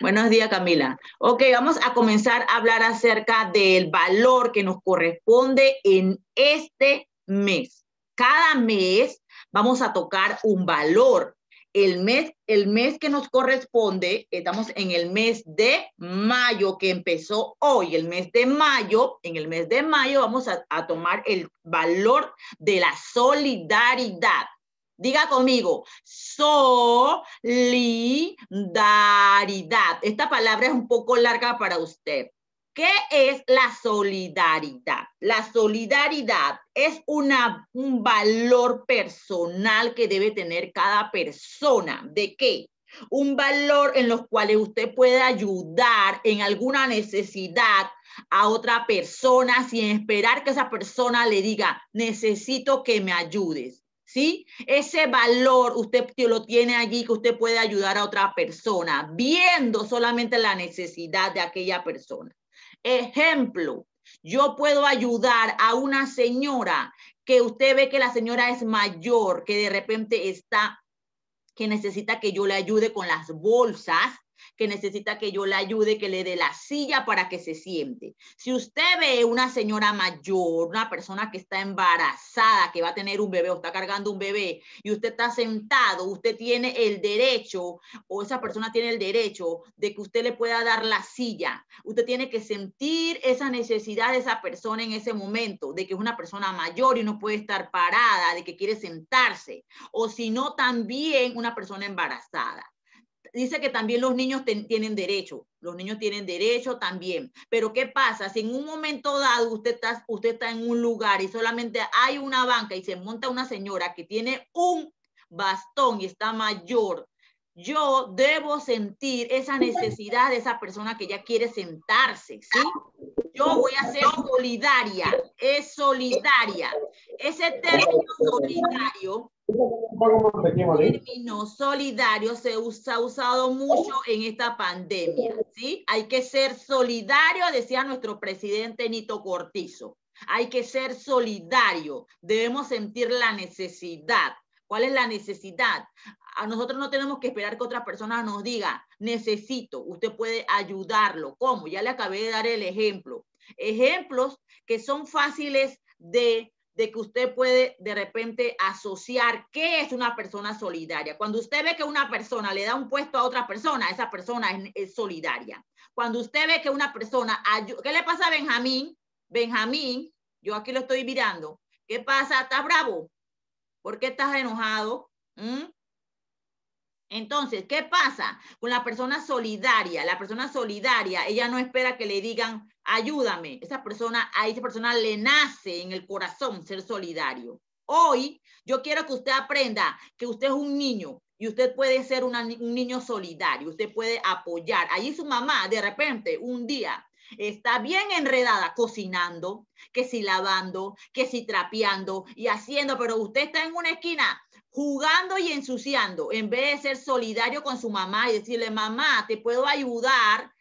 Buenos días, Camila. Ok, vamos a comenzar a hablar acerca del valor que nos corresponde en este mes. Cada mes vamos a tocar un valor. El mes, el mes que nos corresponde, estamos en el mes de mayo que empezó hoy. El mes de mayo, en el mes de mayo vamos a, a tomar el valor de la solidaridad. Diga conmigo, solidaridad. Esta palabra es un poco larga para usted. ¿Qué es la solidaridad? La solidaridad es una, un valor personal que debe tener cada persona. ¿De qué? Un valor en los cuales usted puede ayudar en alguna necesidad a otra persona sin esperar que esa persona le diga, necesito que me ayudes. ¿Sí? Ese valor usted lo tiene allí que usted puede ayudar a otra persona, viendo solamente la necesidad de aquella persona. Ejemplo, yo puedo ayudar a una señora que usted ve que la señora es mayor, que de repente está, que necesita que yo le ayude con las bolsas que necesita que yo le ayude, que le dé la silla para que se siente. Si usted ve una señora mayor, una persona que está embarazada, que va a tener un bebé o está cargando un bebé y usted está sentado, usted tiene el derecho o esa persona tiene el derecho de que usted le pueda dar la silla. Usted tiene que sentir esa necesidad de esa persona en ese momento, de que es una persona mayor y no puede estar parada, de que quiere sentarse, o si no, también una persona embarazada dice que también los niños tienen derecho, los niños tienen derecho también, pero ¿qué pasa? Si en un momento dado usted está, usted está en un lugar y solamente hay una banca y se monta una señora que tiene un bastón y está mayor, yo debo sentir esa necesidad de esa persona que ya quiere sentarse, ¿sí? Yo voy a ser solidaria, es solidaria. Ese término solidario término solidario se ha usado mucho en esta pandemia, ¿sí? Hay que ser solidario, decía nuestro presidente Nito Cortizo. Hay que ser solidario, debemos sentir la necesidad. ¿Cuál es la necesidad? A nosotros no tenemos que esperar que otra persona nos diga, necesito, usted puede ayudarlo. ¿Cómo? Ya le acabé de dar el ejemplo. Ejemplos que son fáciles de de que usted puede de repente asociar qué es una persona solidaria. Cuando usted ve que una persona le da un puesto a otra persona, esa persona es, solidaria. Cuando usted ve que una persona, ¿qué le pasa a Benjamín? Benjamín, yo aquí lo estoy mirando. ¿Qué pasa? ¿Estás bravo? ¿Por qué estás enojado? ¿Mm? Entonces, ¿qué pasa con la persona solidaria? La persona solidaria, ella no espera que le digan, ayúdame. Esa persona, a esa persona le nace en el corazón ser solidario. Hoy yo quiero que usted aprenda que usted es un niño y usted puede ser un niño solidario, usted puede apoyar. Allí su mamá, de repente, un día, está bien enredada cocinando, que si lavando, que si trapeando y haciendo, pero usted está en una esquina jugando y ensuciando, en vez de ser solidario con su mamá y decirle, mamá, te puedo ayudar,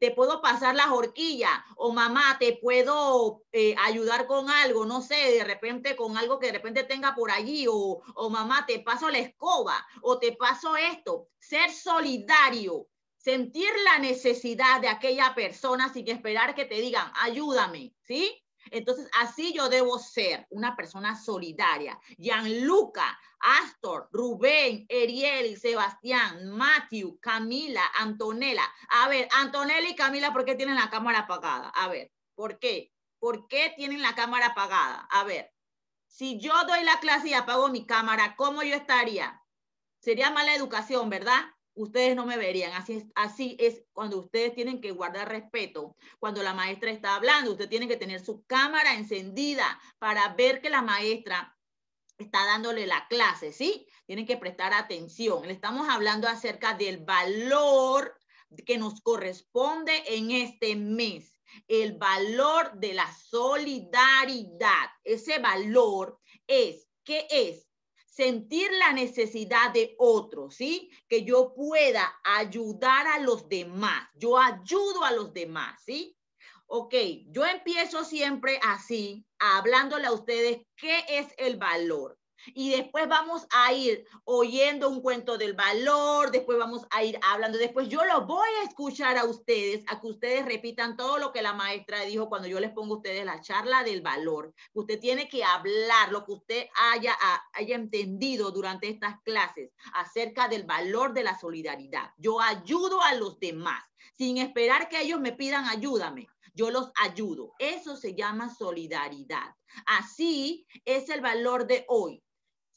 te puedo pasar la horquilla, o mamá, te puedo eh, ayudar con algo, no sé, de repente con algo que de repente tenga por allí, o, o mamá, te paso la escoba, o te paso esto. Ser solidario, sentir la necesidad de aquella persona sin esperar que te digan, ayúdame, ¿sí? Entonces, así yo debo ser una persona solidaria. Gianluca, Astor, Rubén, Eriel, Sebastián, Matthew, Camila, Antonella. A ver, Antonella y Camila, ¿por qué tienen la cámara apagada? A ver, ¿por qué? ¿Por qué tienen la cámara apagada? A ver, si yo doy la clase y apago mi cámara, ¿cómo yo estaría? Sería mala educación, ¿verdad? Ustedes no me verían. Así es, así es cuando ustedes tienen que guardar respeto. Cuando la maestra está hablando, usted tiene que tener su cámara encendida para ver que la maestra está dándole la clase, ¿sí? Tienen que prestar atención. Le estamos hablando acerca del valor que nos corresponde en este mes. El valor de la solidaridad. Ese valor es, ¿qué es? Sentir la necesidad de otros, ¿sí? Que yo pueda ayudar a los demás. Yo ayudo a los demás, ¿sí? Ok, yo empiezo siempre así, hablándole a ustedes qué es el valor. Y después vamos a ir oyendo un cuento del valor, después vamos a ir hablando, después yo lo voy a escuchar a ustedes, a que ustedes repitan todo lo que la maestra dijo cuando yo les pongo a ustedes la charla del valor. Usted tiene que hablar lo que usted haya, haya entendido durante estas clases acerca del valor de la solidaridad. Yo ayudo a los demás sin esperar que ellos me pidan ayúdame yo los ayudo. Eso se llama solidaridad. Así es el valor de hoy.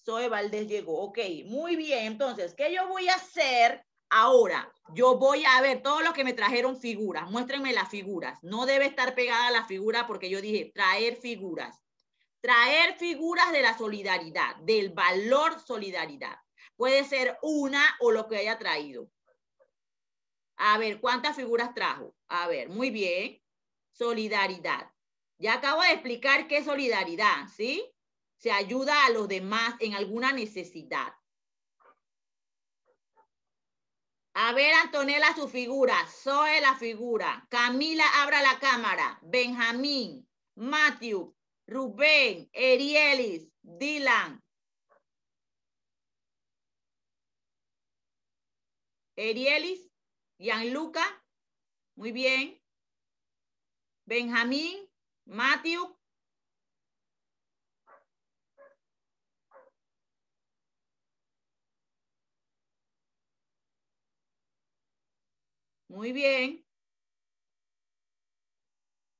Zoe Valdés llegó. Ok, muy bien. Entonces, ¿qué yo voy a hacer ahora? Yo voy a ver todo lo que me trajeron figuras. Muéstrenme las figuras. No debe estar pegada la figura porque yo dije traer figuras. Traer figuras de la solidaridad, del valor solidaridad. Puede ser una o lo que haya traído. A ver, ¿cuántas figuras trajo? A ver, muy bien solidaridad. Ya acabo de explicar qué es solidaridad, ¿sí? Se ayuda a los demás en alguna necesidad. A ver, Antonella, su figura. Zoe, la figura. Camila, abra la cámara. Benjamín, Matthew, Rubén, Erielis, Dylan. Erielis, Gianluca. Muy bien. Benjamín, Matthew. Muy bien.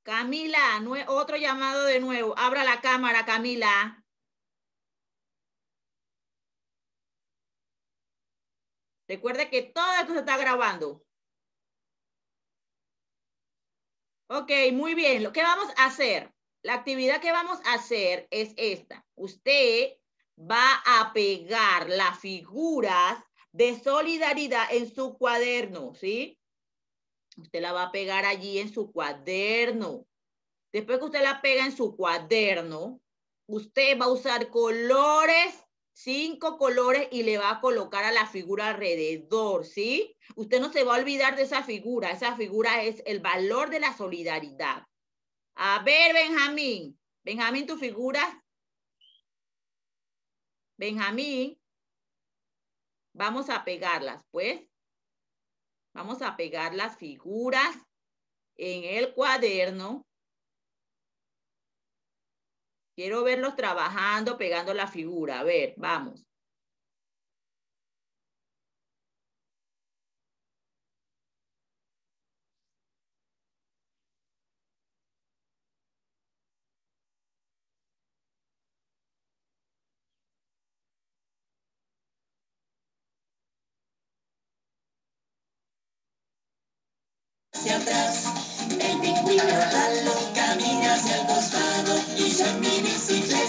Camila, otro llamado de nuevo. Abra la cámara, Camila. Recuerde que todo esto se está grabando. Ok, muy bien. Lo que vamos a hacer, la actividad que vamos a hacer es esta. Usted va a pegar las figuras de solidaridad en su cuaderno, ¿sí? Usted la va a pegar allí en su cuaderno. Después que usted la pega en su cuaderno, usted va a usar colores cinco colores y le va a colocar a la figura alrededor, ¿sí? Usted no se va a olvidar de esa figura. Esa figura es el valor de la solidaridad. A ver, Benjamín. Benjamín, tu figura. Benjamín. Vamos a pegarlas, pues. Vamos a pegar las figuras en el cuaderno. Quiero verlos trabajando, pegando la figura. A ver, vamos. El pingüino Lalo camina hacia el costado y yo en mi bicicleta